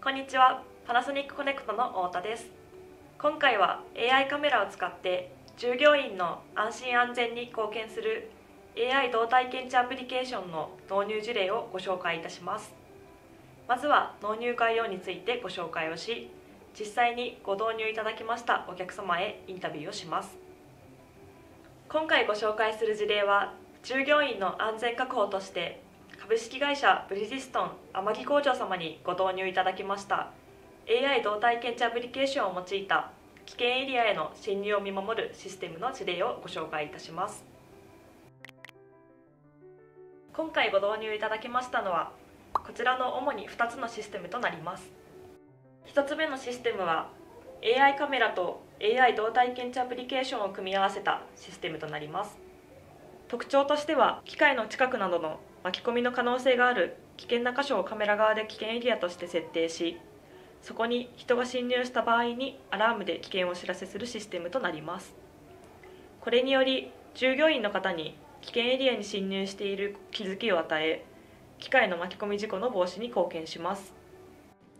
こんにちは。パナソニックコネクトの太田です。今回は AI カメラを使って従業員の安心安全に貢献する AI 動体検知アプリケーションの導入事例をご紹介いたします。まずは納入概要についてご紹介をし実際にご導入いただきましたお客様へインタビューをします。今回ご紹介する事例は従業員の安全確保として株式会社ブリヂストン天城工場様にご導入いただきました。AI 動体検知アプリケーションを用いた危険エリアへの侵入を見守るシステムの事例をご紹介いたします。今回ご導入いただきましたのはこちらの主に2つのシステムとなります。1つ目のシステムは AI カメラと AI 動体検知アプリケーションを組み合わせたシステムとなります。特徴としては機械の近くなどの巻き込みの可能性がある危険な箇所をカメラ側で危険エリアとして設定しそこに人が侵入した場合にアラームで危険をお知らせするシステムとなります。これにより従業員の方に危険エリアに侵入している気づきを与え機械の巻き込み事故の防止に貢献します。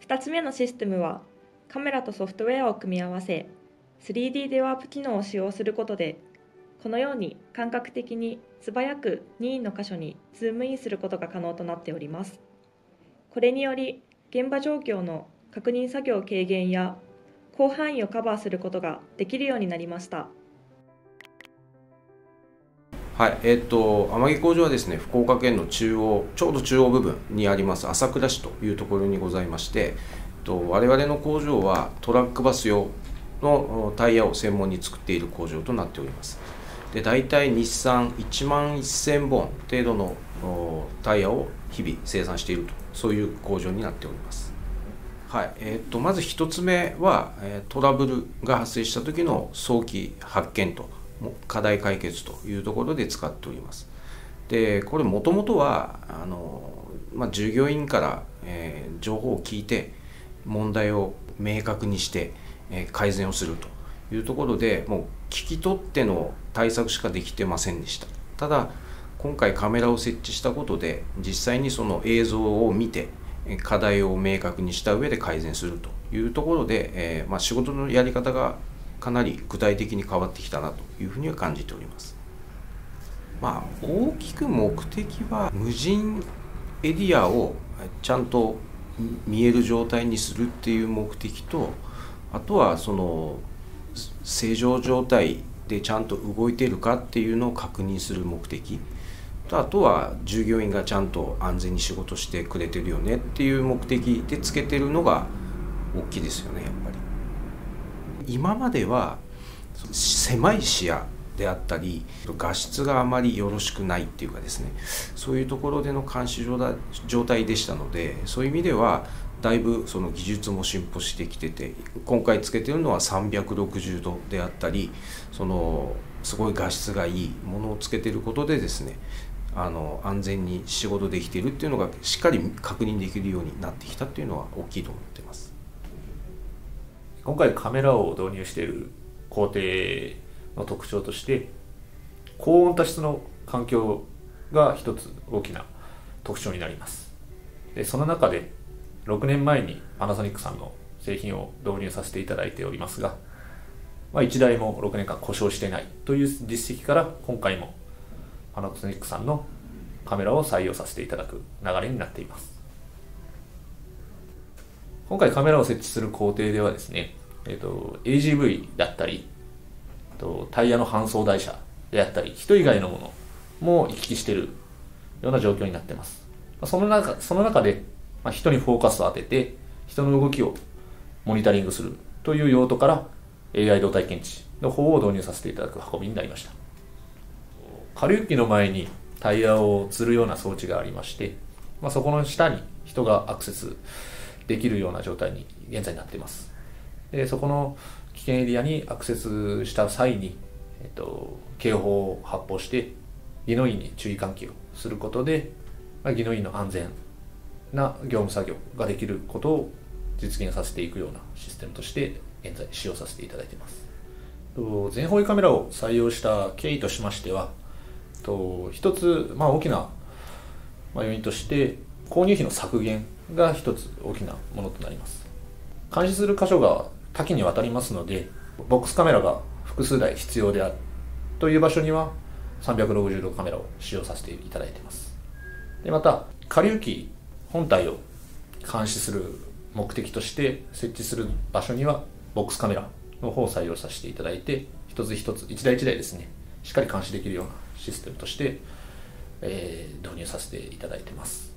2つ目のシステムはカメラとソフトウェアを組み合わせ 3D デワープ機能を使用することでこのように感覚的に素早く任意の箇所にズームインすることが可能となっております。これにより現場状況の確認作業軽減や広範囲をカバーすることができるようになりました。はい、えー、っと甘木工場はですね福岡県の中央ちょうど中央部分にあります朝倉市というところにございまして、えっと、我々の工場はトラックバス用のタイヤを専門に作っている工場となっております。で大体日産1万1000本程度のタイヤを日々生産していると。そういう工場になっております。はい。えー、とまず1つ目は、トラブルが発生した時の早期発見と課題解決というところで使っております。でこれもともとはあの、まあ、従業員から、えー、情報を聞いて問題を明確にして、えー、改善をすると。いうところでもう聞き取っての対策しかできてませんでしたただ今回カメラを設置したことで実際にその映像を見て課題を明確にした上で改善するというところで、えー、まあ、仕事のやり方がかなり具体的に変わってきたなというふうには感じております。まあ、大きく目的は無人エリアをちゃんと見える状態にするっていう目的とあとはその正常状態でちゃんと動いてるかっていうのを確認する目的とあとは従業員がちゃんと安全に仕事してくれてるよねっていう目的でつけてるのが大きいですよねやっぱり。今までは狭い視野であったり画質があまりよろしくないっていうかですねそういうところでの監視状態でしたのでそういう意味ではだいぶその技術も進歩してきてて今回つけてるのは360度であったりそのすごい画質がいいものをつけてることでですねあの安全に仕事できてるっていうのがしっかり確認できるようになってきたっていうのは大きいと思ってます。今回カメラを導入している工程の特徴として高温多湿の環境が一つ大きな特徴になりますでその中で6年前にパナソニックさんの製品を導入させていただいておりますが、まあ、1台も6年間故障してないという実績から今回もパナソニックさんのカメラを採用させていただく流れになっています。今回カメラを設置する工程ではですねえーと、AGV だったりとタイヤの搬送台車であったり人以外のものも行き来しているような状況になっていますその中その中で、まあ、人にフォーカスを当てて人の動きをモニタリングするという用途から AI 動体検知の方を導入させていただく運びになりました。下流機の前にタイヤを吊るような装置がありまして、まあ、そこの下に人がアクセスできるような状態に現在なっています。でそこの危険エリアにアクセスした際に、えっと、警報を発報して技能員に注意喚起をすることで、まあ、技能員の安全な業務作業ができることを実現させていくようなシステムとして現在使用させていただいています。全方位カメラを採用した経緯としましては一つ、まあ、大きな要因として購入費の削減が一つ大きなものとなります。監視する箇所が多岐にわたりますのでボックスカメラが複数台必要であるという場所には360度カメラを使用させていただいています。でまた下流器本体を監視する目的として設置する場所にはボックスカメラの方を採用させていただいて一つ一つ一台一台ですねしっかり監視できるようなシステムとして、えー、導入させていただいてます、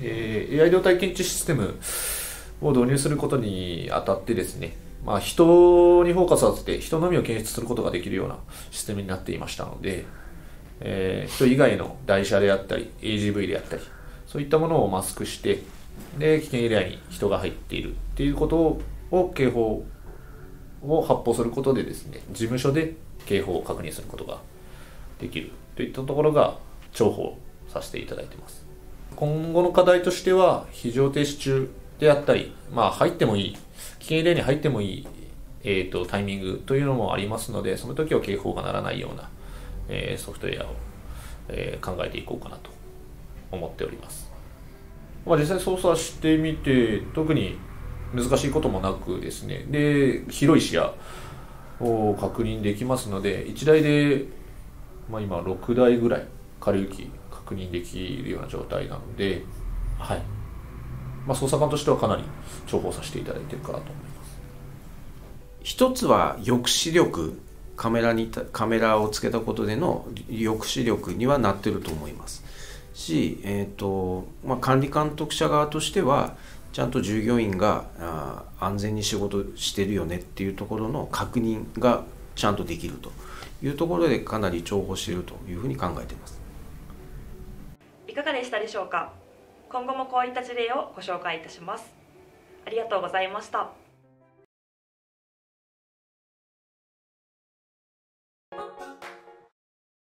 えー、AI 動体検知システムを導入することにあたってですねまあ、人にフォーカスさせて人のみを検出することができるようなシステムになっていましたので、えー、人以外の台車であったり AGV であったりそういったものをマスクしてで危険エリアに人が入っているっていうことを警報を発報することでですね事務所で警報を確認することができるといったところが重宝させていただいてます。今後の課題としては非常停止中であったり、まあ、入ってもいい危険エリアに入ってもいい、えーと、タイミングというのもありますのでその時は警報が鳴らないような、えー、ソフトウェアを、えー、考えていこうかなと思っております、まあ、実際操作してみて特に難しいこともなくですね。で広い視野を確認できますので1台で、まあ、今6台ぐらい下流域確認できるような状態なので、はい。まあ、捜査官としてはかなり重宝させていただいているかなと思います。一つは抑止力カメラにカメラをつけたことでの抑止力にはなってると思いますし、えーとまあ、管理監督者側としてはちゃんと従業員があ安全に仕事してるよねっていうところの確認がちゃんとできると。いうところでかなり重宝しているというふうに考えています。いかがでしたでしょうか？今後もこういった事例をご紹介いたします。ありがとうございました「